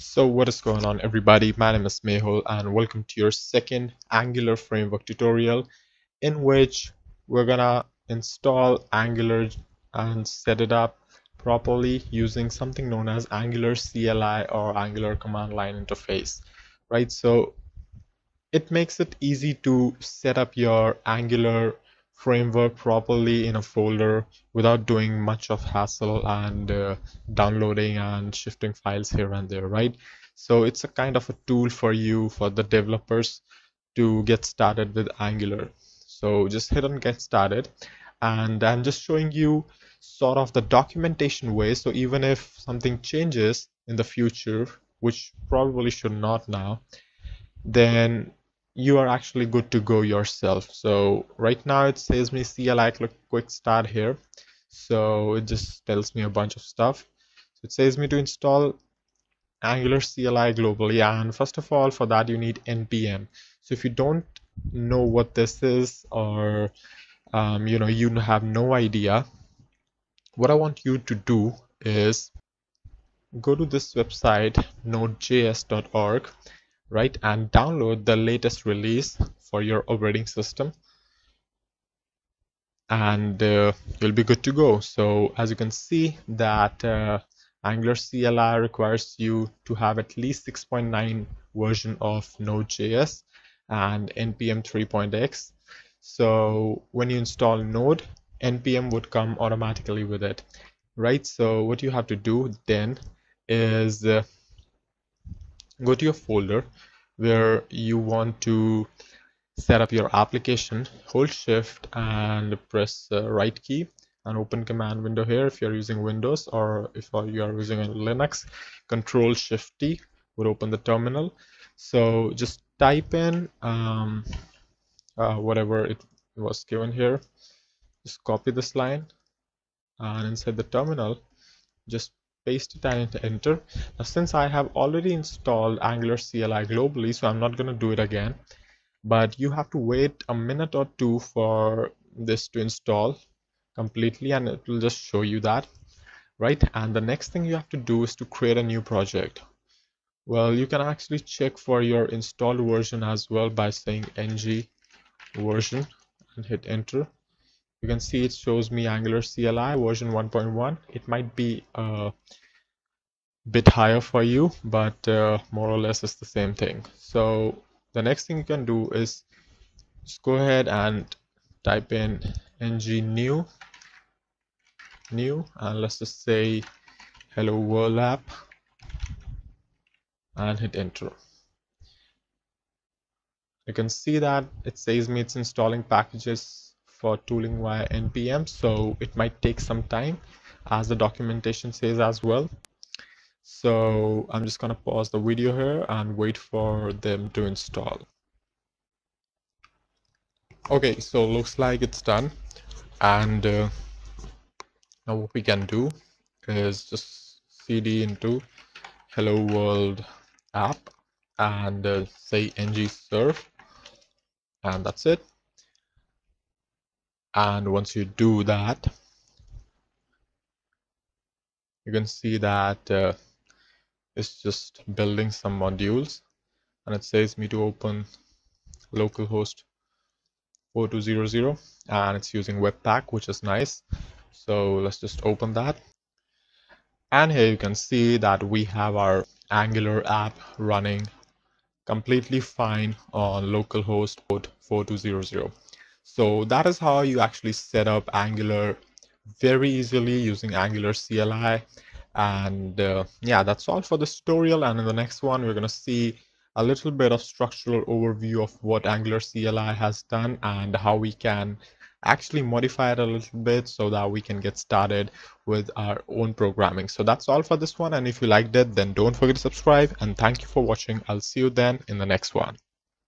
So what is going on everybody? My name is Mehul and welcome to your second Angular framework tutorial in which we're gonna install Angular and set it up properly using something known as Angular CLI or Angular command line interface, right? So it makes it easy to set up your Angular framework properly in a folder without doing much of hassle and uh, downloading and shifting files here and there right? So it's a kind of a tool for you for the developers to get started with angular. So just hit on get started. And i'm just showing you sort of the documentation way. So even if something changes in the future which probably should not now then you are actually good to go yourself. So right now it says me CLI quick start here. So it just tells me a bunch of stuff. So it says me to install Angular CLI globally. And first of all, for that you need NPM. So if you don't know what this is or um, you know you have no idea, what I want you to do is go to this website nodejs.org right? And download the latest release for your operating system. And uh, you'll be good to go. So as you can see that uh, Angular CLI requires you to have at least 6.9 version of Node.js and npm 3.x so when you install Node npm would come automatically with it right? So what you have to do then is uh, go to your folder where you want to set up your application. Hold shift and press the right key and open command window here if you're using windows or if you are using linux. Control shift t would open the terminal. So just type in um, uh, whatever it was given here. Just copy this line and inside the terminal just paste it and hit enter. Now since I have already installed Angular CLI globally so I'm not going to do it again but you have to wait a minute or two for this to install completely and it will just show you that right? And the next thing you have to do is to create a new project. Well you can actually check for your installed version as well by saying ng version and hit enter you can see it shows me angular cli version 1.1 it might be a bit higher for you but uh, more or less it's the same thing. So the next thing you can do is just go ahead and type in ng new new and let's just say hello world app and hit enter. You can see that it says me it's installing packages for tooling via npm so it might take some time as the documentation says as well. So i'm just gonna pause the video here and wait for them to install. Okay so looks like it's done. And uh, now what we can do is just cd into hello world app and uh, say ng serve. And that's it and once you do that you can see that uh, it's just building some modules. And it says me to open localhost 4200 and it's using webpack which is nice. So let's just open that. And here you can see that we have our angular app running completely fine on localhost port 4200 so that is how you actually set up Angular very easily using Angular CLI. And uh, yeah, that's all for this tutorial. And in the next one, we're going to see a little bit of structural overview of what Angular CLI has done and how we can actually modify it a little bit so that we can get started with our own programming. So that's all for this one. And if you liked it, then don't forget to subscribe. And thank you for watching. I'll see you then in the next one.